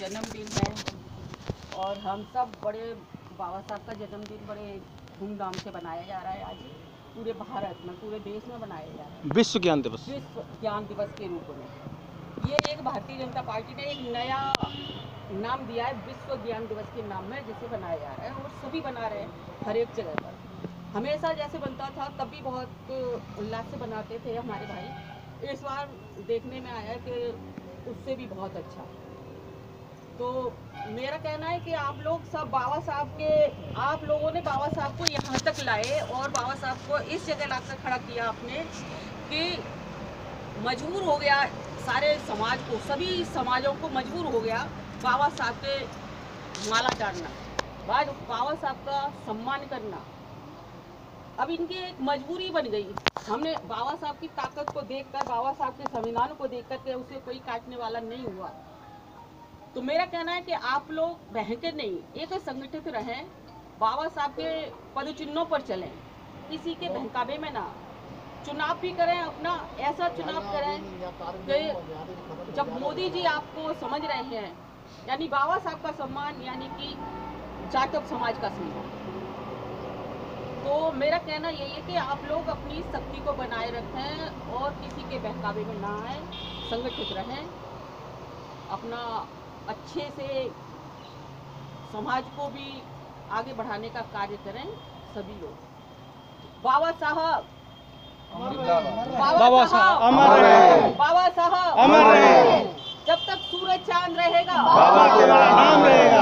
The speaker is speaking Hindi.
जन्मदिन है और हम सब बड़े बाबा साहब का जन्मदिन बड़े धूमधाम से मनाया जा रहा है आज पूरे भारत में पूरे देश में मनाया जा रहा है। विश्व ज्ञान दिवस। विश्व ज्ञान दिवस के रूप में। ये एक भारतीय जनता पार्टी ने एक नया नाम दिया है विश्व ज्ञान दिवस के नाम में जिसे बनाया जा रहा है और सभी बना रहे हैं हर एक जगह पर। हमेशा जैसे बनता था तब भी बहुत उल्लास से बनाते थे हमारे भाई। इस बार देखने में आया कि उससे भी बहुत अच्छा। तो मेरा कहना है कि आप लोग सब बाबा साहब के, आप लोगों ने बाबा साहब को यहाँ तक लाए और बाबा साहब को इस जगह लाकर खड़ा किया आपने कि मजबूर हो गया सारे समाज को, सभी समाजों को मजबूर हो गया बाबा साहब के माला डालना बाद बाबा साहब का सम्मान करना। अब इनकी एक मजबूरी बन गई। हमने बाबा साहब की ताकत को देखकर, बाबा साहब के संविधान को देखकर के उसे कोई काटने वाला नहीं हुआ। तो मेरा कहना है कि आप लोग बहके नहीं, एक संगठित रहें, बाबा साहब के पद चिन्हों पर चलें, किसी के बहकावे में ना। चुनाव भी करें, अपना ऐसा चुनाव करें कि जब मोदी जी आपको समझ रहे हैं, यानी बाबा साहब का सम्मान, यानी कि जाटव समाज का सम्मान। तो मेरा कहना यही है कि आप लोग अपनी शक्ति को बनाए रखें और किसी के बहकावे में ना आए, संगठित रहें, अपना अच्छे से समाज को भी आगे बढ़ाने का कार्य करें सभी लोग। बाबा साहब बाबा साहब अमर रहे। बाबा साहब अमर रहे। जब तक सूरज चाँद रहेगा बाबा तेरा नाम रहेगा